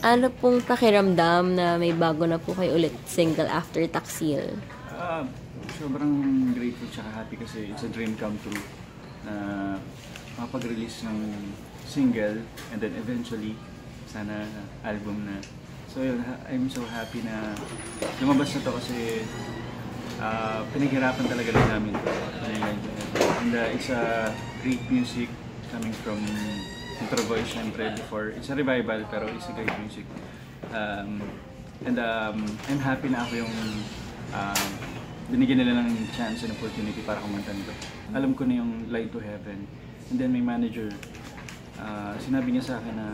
Ano pong pakiramdam na may bago na po kayo ulit single after Taksil? Ah, sobrang grateful tsaka happy kasi it's a dream come true na makapag-release ng single and then eventually sana album na. So yun, I'm so happy na lumabas na to kasi ah, pinaghirapan talaga lang namin. And uh, it's a great music coming from Intro Voice syempre before. It's a revival pero it's a great music. Um, and um, I'm happy na ako yung um, binigyan nila ng chance and opportunity para kumanta nito. Alam ko na yung Light to Heaven. And then my manager, ah, sinabi niya sa akin na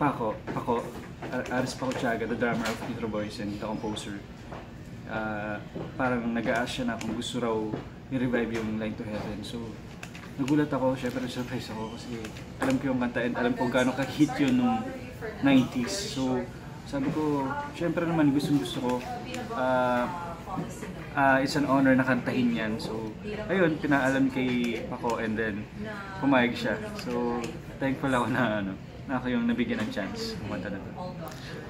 Paco, Paco, Ar- Aris Paco Tiaga, the drummer of Intro Boys and the composer, ah, parang nag-a-ask siya na kung gusto raw i-revive yung Light to Heaven. So, nagulat ako, syempre surprise ako kasi alam ko yung kanta and alam ko gaano ka-hit yun nung 90s. So, sabi ko, syempre naman gustong gusto ko. ah ah, it's an honor na kantahin yan. So, ayun, pinaalam kay Paco and then pumayag siya. So, thankful ako na ano, na ako yung nabigyan ng chance kumanta na to.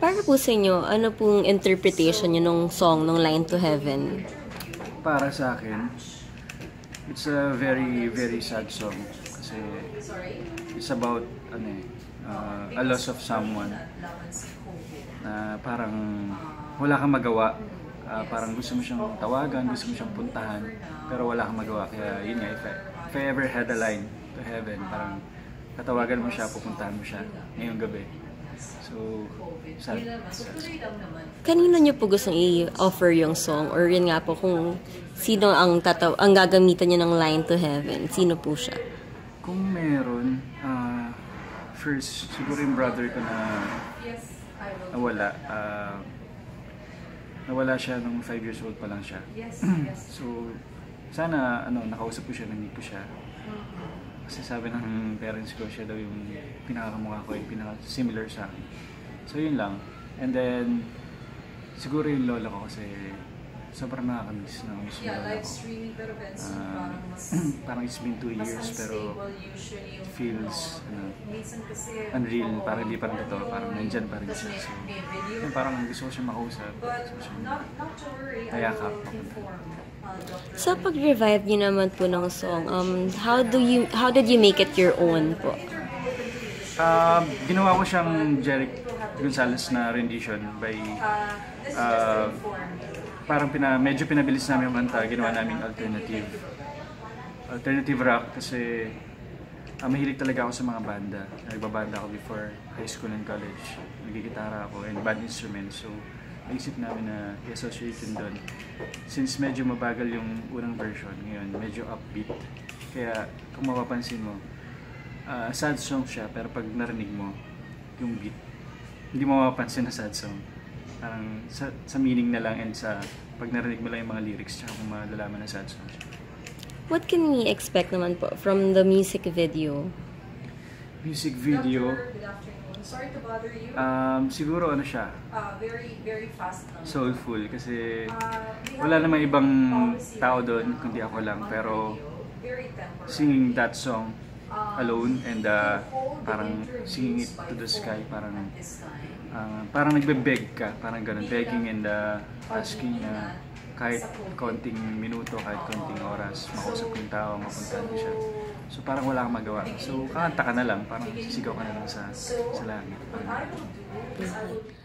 Para po sa inyo, ano pong interpretation niyo nung song, nung Line to Heaven? Para sa akin, it's a very, very sad song. Kasi it's about ano eh, uh, a loss of someone na parang wala kang magawa. Ah, parang gusto mo siyang tawagan, gusto mo siyang puntahan, pero wala kang magawa. Kaya yun nga, if I, if I ever had a line to heaven, parang tatawagan mo siya, pupuntahan mo siya ngayong gabi. So, sad. sad. Kanino niyo po gustong i-offer yung song? Or yun nga po, kung sino ang, tataw ang gagamitan niyo ng Line to Heaven? Sino po siya? Kung meron, ah, first, siguro yung brother ko na nawala. ah, nawala siya nung 5 years old pa lang siya. so, sana ano, nakausap ko siya, nandito siya. Kasi sabi ng parents ko, siya daw yung pinakakamukha ko, yung pinaka-similar sa akin. So, yun lang. And then, siguro yung lola ko kasi sobrang nakakamiss na miss Yeah, live streaming pero Benz, Ah, parang mas, parang it's been two years pero feels ano, kasi, unreal, oo, parang hindi pa rin totoo, parang nandyan pa rin siya. may- So, yun, parang gusto ko siya makausap. But Gusto ko siya not, not to worry, I Mayakap, will papunta. inform uh. Sa pag-revive niyo naman po ng song, um, how do you how did you make it your own po? Ah, ginawa ko siyang Jeric Gonzalez na rendition by Uh, parang pina, medyo pinabilis namin yung kanta, ginawa namin alternative. Alternative rock kasi ah, mahilig talaga ako sa mga banda. Nagbabanda ako before high school and college. Nagigitara ako and band instruments. So, naisip namin na i-associate yun doon. Since medyo mabagal yung unang version, ngayon medyo upbeat. Kaya kung mapapansin mo, ah, sad song siya pero pag narinig mo yung beat, hindi mo mapapansin na sad song. Parang sa, sa meaning na lang and sa pag narinig mo lang yung mga lyrics tsaka kung malalaman na sad song siya. What can we expect naman po from the music video? Music video, good afternoon. Sorry to bother you. um, siguro ano siya, Uh, very, very fast lang. soulful kasi Uh, wala namang ibang tao doon kundi ako lang pero singing that song alone and uh, parang singing it to the sky parang ah, parang nagbe-beg ka parang ganun. Begging and uh, asking na kahit konting minuto kahit konting oras makausap yung tao mapuntahan ko siya. So parang wala kang magawa. So kakanta ka na lang parang sisigaw ka na lang sa sa langit. What